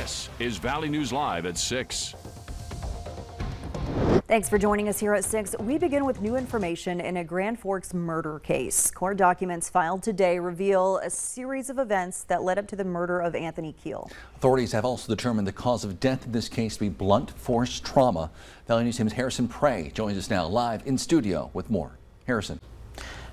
This is Valley News Live at 6. Thanks for joining us here at 6. We begin with new information in a Grand Forks murder case. Court documents filed today reveal a series of events that led up to the murder of Anthony Keel. Authorities have also determined the cause of death in this case to be blunt force trauma. Valley News Team's Harrison Prey joins us now live in studio with more. Harrison.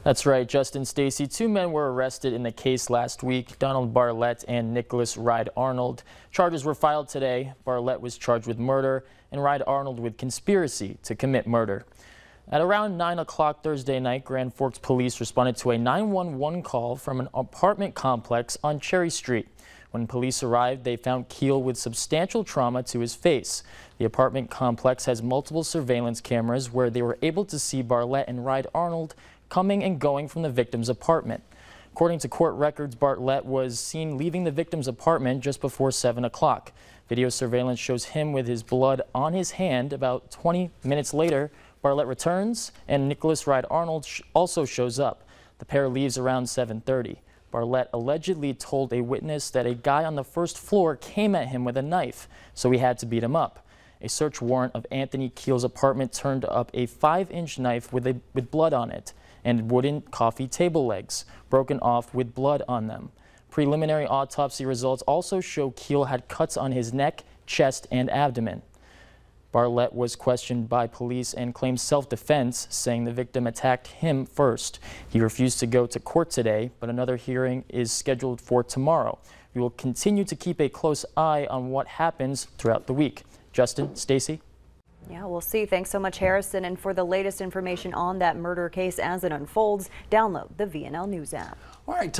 That's right, Justin Stacy. Two men were arrested in the case last week, Donald Barlett and Nicholas Ride Arnold. Charges were filed today. Barlett was charged with murder and Ride Arnold with conspiracy to commit murder. At around 9 o'clock Thursday night, Grand Forks police responded to a 911 call from an apartment complex on Cherry Street. When police arrived, they found Keel with substantial trauma to his face. The apartment complex has multiple surveillance cameras where they were able to see Barlett and Ride Arnold coming and going from the victim's apartment. According to court records, Bartlett was seen leaving the victim's apartment just before 7 o'clock. Video surveillance shows him with his blood on his hand. About 20 minutes later, Bartlett returns and Nicholas Ride Arnold sh also shows up. The pair leaves around 7.30. Bartlett allegedly told a witness that a guy on the first floor came at him with a knife, so he had to beat him up. A search warrant of Anthony Keel's apartment turned up a 5-inch knife with, a, with blood on it and wooden coffee table legs, broken off with blood on them. Preliminary autopsy results also show Keel had cuts on his neck, chest, and abdomen. Barlett was questioned by police and claimed self-defense, saying the victim attacked him first. He refused to go to court today, but another hearing is scheduled for tomorrow. We will continue to keep a close eye on what happens throughout the week. Justin, Stacy. Yeah, we'll see. Thanks so much, Harrison. And for the latest information on that murder case as it unfolds, download the VNL News app. All right.